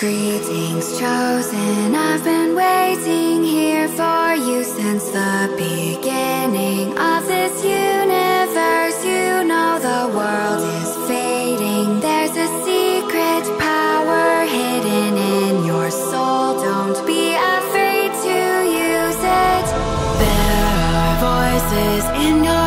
Greetings, chosen. I've been waiting here for you since the beginning of this universe. You know the world is fading. There's a secret power hidden in your soul. Don't be afraid to use it. There are voices in your